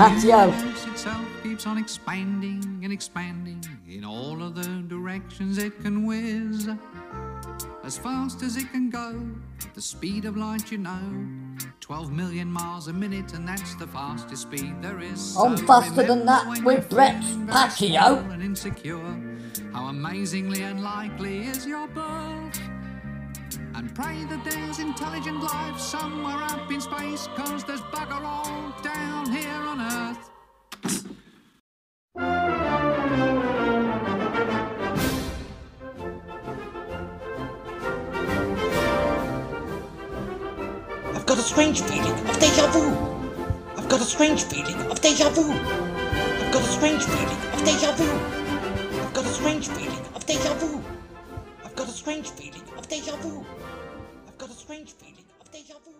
patio. itself keeps on expanding and expanding in all of the directions it can whiz. As fast as it can go, the speed of light, you know. 12 million miles a minute, and that's the fastest speed there is. I'm So faster than that with Brett's patio. And insecure, how amazingly unlikely is your birth. And pray that there's intelligent life somewhere up in space, cause there's bugger all I've got a strange feeling of deja vu. I've got a strange feeling of deja vu. I've got a strange feeling of deja vu. I've got a strange feeling of deja vu. I've got a strange feeling of deja vu. I've got a strange feeling of deja vu.